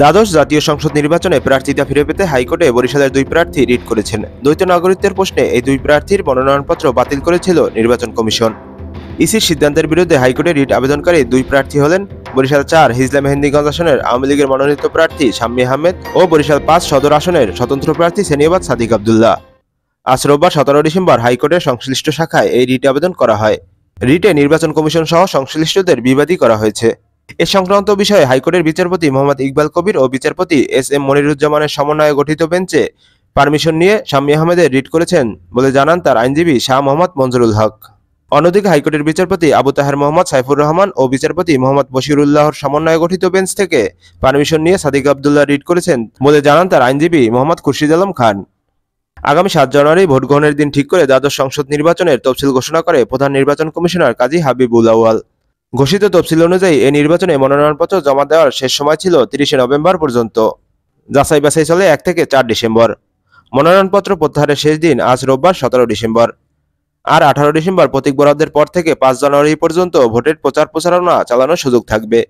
দ্বাদশ জাতীয় সংসদ নির্বাচনে প্রার্থিতা ফিরে পেতে হাইকোর্টে বরিশালের দুই প্রার্থী রিট করেছেন। দ্বৈত নাগরিকদের প্রশ্নে এই দুই প্রার্থীর মনোনয়নপত্র বাতিল করেছিল নির্বাচন কমিশন। ইসির সিদ্ধান্তের বিরুদ্ধে হাইকোর্টে রিট আবেদনকারী দুই প্রার্থী হলেন বরিশাল চার হিজলা মেহেন্দিগঞ্জ আসনের আওয়ামী লীগের মনোনীত প্রার্থী শাম্মী আহমেদ ও বরিশাল পাঁচ সদর আসনের স্বতন্ত্র প্রার্থী সেনিয়াবাদ সাদিক আবদুল্লাহ। আজ রোববার সতেরো ডিসেম্বর হাইকোর্টের সংশ্লিষ্ট শাখায় এই রিট আবেদন করা হয়। রিটে নির্বাচন কমিশন সহ সংশ্লিষ্টদের বিবাদী করা হয়েছে। এ সংক্রান্ত বিষয়ে হাইকোর্টের বিচারপতি মোহাম্মদ ইকবাল কবির ও বিচারপতি এস এম মনিরুজ্জামানের সমন্বয়ে গঠিত বেঞ্চে পারমিশন নিয়ে শাম্মী আহমেদের রিট করেছেন বলে জানান তার আইনজীবী শাহ মোহাম্মদ মঞ্জুরুল হক। অন্যদিকে হাইকোর্টের বিচারপতি আবু তাহের মোহাম্মদ সাইফুর রহমান ও বিচারপতি মোহাম্মদ বশিরুল্লাহর সমন্বয়ে গঠিত বেঞ্চ থেকে পারমিশন নিয়ে সাদিক আবদুল্লাহ রিট করেছেন বলে জানান তার আইনজীবী মোহাম্মদ খুরশিদ আলম খান। আগামী সাত জানুয়ারি ভোট গ্রহণের দিন ঠিক করে দ্বাদশ সংসদ নির্বাচনের তফসিল ঘোষণা করে প্রধান নির্বাচন কমিশনার কাজী হাবিবুল আউয়াল। ঘোষিত তফসিল অনুযায়ী এই নির্বাচনে মনোনয়নপত্র জমা দেওয়ার শেষ সময় ছিল তিরিশে নভেম্বর পর্যন্ত। যাচাই বাছাই চলে এক থেকে চার ডিসেম্বর। মনোনয়নপত্র প্রত্যাহারের শেষ দিন আজ রোববার সতেরো ডিসেম্বর। আর আঠারো ডিসেম্বর প্রতীক বরাদ্দের পর থেকে পাঁচ জানুয়ারি পর্যন্ত ভোটের প্রচার প্রচারণা চালানোর সুযোগ থাকবে।